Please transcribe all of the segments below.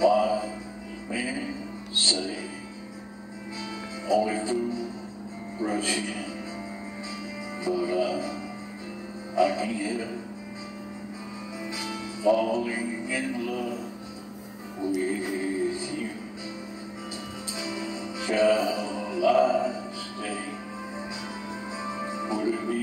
Why men say only fool rush in, but uh, I, I can't help falling in love with you. Shall I stay? Would it be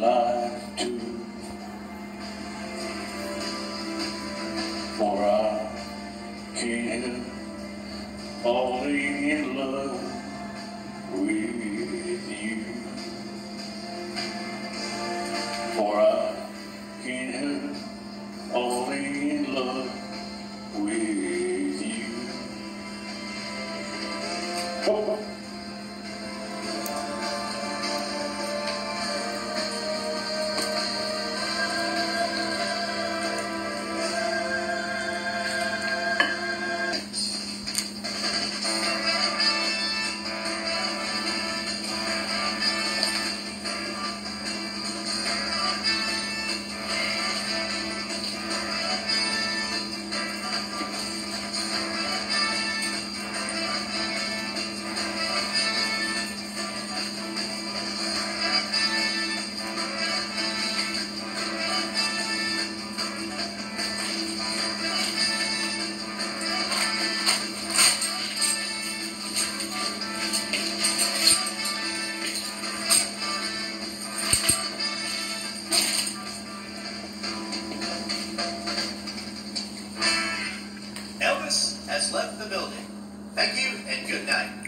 Life too. For I can't falling in love with you. For I can't falling in love with you. Oh. The building. Thank you and good night.